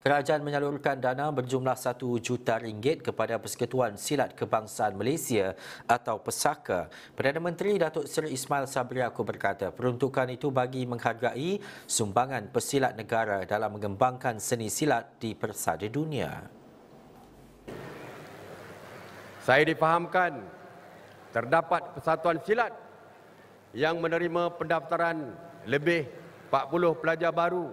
Kerajaan menyalurkan dana berjumlah 1 juta ringgit kepada Persekutuan Silat Kebangsaan Malaysia atau PESAKA. Perdana Menteri Datuk Seri Ismail Sabri Yaakob berkata peruntukan itu bagi menghargai sumbangan pesilat negara dalam mengembangkan seni silat di persada dunia. Saya difahamkan terdapat persatuan silat yang menerima pendaftaran lebih 40 pelajar baru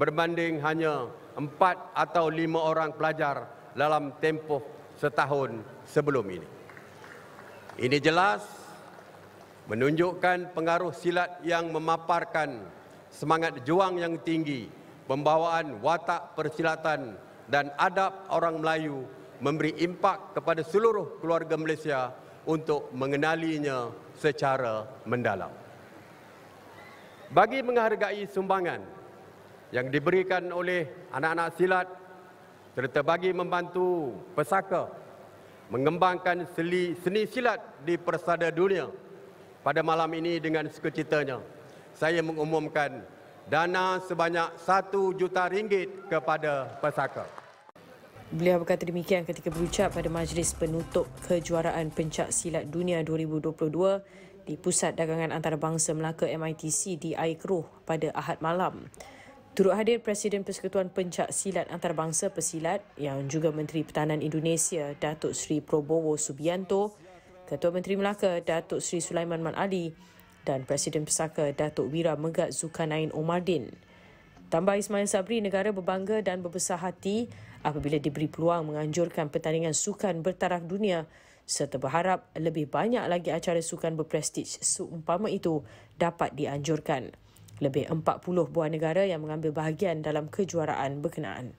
berbanding hanya empat atau lima orang pelajar dalam tempoh setahun sebelum ini. Ini jelas menunjukkan pengaruh silat yang memaparkan semangat juang yang tinggi, pembawaan watak persilatan dan adab orang Melayu memberi impak kepada seluruh keluarga Malaysia untuk mengenalinya secara mendalam. Bagi menghargai sumbangan yang diberikan oleh anak-anak silat serta bagi membantu pesaka mengembangkan seni, seni silat di persada dunia pada malam ini dengan sukacitanya saya mengumumkan dana sebanyak 1 juta ringgit kepada pesaka. Beliau berkata demikian ketika berucap pada majlis penutup kejuaraan pencak silat dunia 2022 di Pusat Dagangan Antarabangsa Melaka MITC di Air Keruh pada Ahad malam. Turut hadir Presiden Persekutuan Pencak Silat Antarabangsa Pesilat yang juga Menteri Pertahanan Indonesia Datuk Seri Probowo Subianto, Ketua Menteri Melaka Datuk Seri Sulaiman Man Ali dan Presiden Pesaka Datuk Wira Megat Zulkarnain Omardin. Tambah Ismail Sabri, negara berbangga dan berbesar hati apabila diberi peluang menganjurkan pertandingan sukan bertaraf dunia serta berharap lebih banyak lagi acara sukan berprestij seumpama itu dapat dianjurkan lebih 40 buah negara yang mengambil bahagian dalam kejuaraan berkenaan.